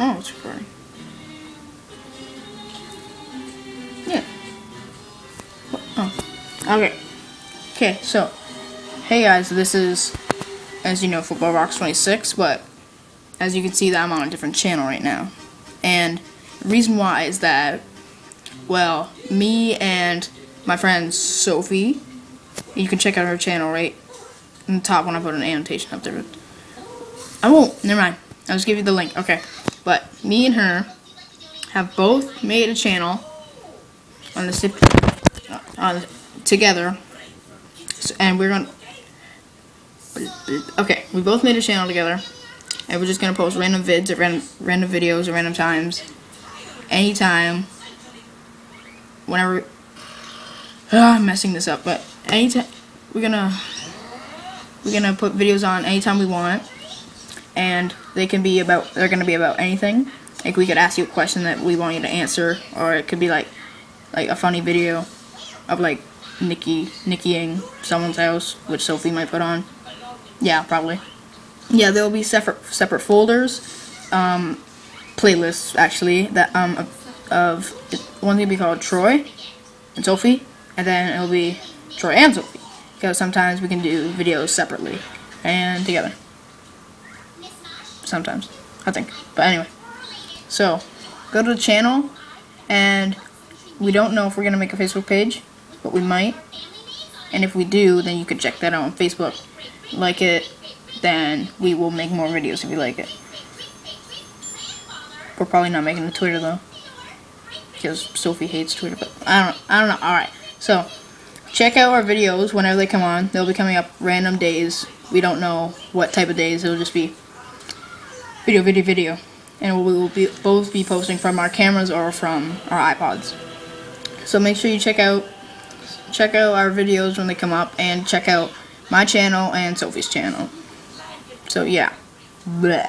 Oh, it's recording. Yeah. Oh. Okay. Okay, so, hey guys, this is, as you know, Football Rocks 26, but as you can see, that I'm on a different channel right now. And the reason why is that, well, me and my friend Sophie, you can check out her channel right in the top when I put an annotation up there. I won't, never mind. I'll just give you the link. Okay. But me and her have both made a channel on the SIP uh, on together, so, and we're gonna. Okay, we both made a channel together, and we're just gonna post random vids at random random videos at random times, anytime. Whenever. Ah, I'm messing this up, but anytime we're gonna we're gonna put videos on anytime we want and they can be about they're gonna be about anything. Like we could ask you a question that we want you to answer, or it could be like like a funny video of like Nikki Nikkiing someone's house, which Sophie might put on. Yeah, probably. Yeah, there will be separate separate folders, um, playlists actually that um of, of one thing be called Troy and Sophie, and then it'll be Troy and Sophie because sometimes we can do videos separately and together sometimes, I think. But anyway, so go to the channel, and we don't know if we're gonna make a Facebook page, but we might. And if we do, then you can check that out on Facebook. Like it, then we will make more videos if you like it. We're probably not making a Twitter though, because Sophie hates Twitter. But I don't, I don't know. All right, so check out our videos whenever they come on. They'll be coming up random days. We don't know what type of days. It'll just be video, video, video. And we will be, both be posting from our cameras or from our iPods. So make sure you check out check out our videos when they come up and check out my channel and Sophie's channel. So yeah. Bleh.